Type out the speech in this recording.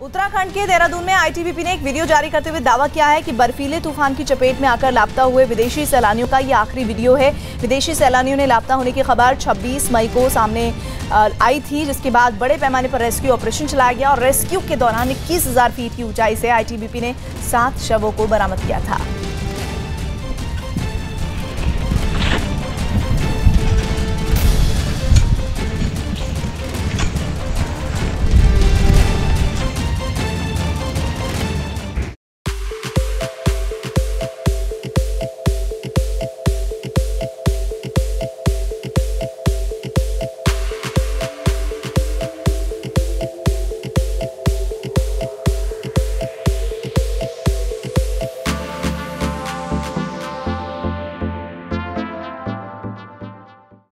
उत्तराखंड के देहरादून में आईटीबीपी ने एक वीडियो जारी करते हुए दावा किया है कि बर्फीले तूफ़ान की चपेट में आकर लापता हुए विदेशी सैलानियों का ये आखिरी वीडियो है। विदेशी सैलानियों ने लापता होने की खबर 26 मई को सामने आई थी, जिसके बाद बड़े पैमाने पर रेस्क्यू ऑपरेशन चलाया गया और रेस्क्यू के दौरान इक्कीस फीट की ऊंचाई से आई ने सात शवों को बरामद किया था।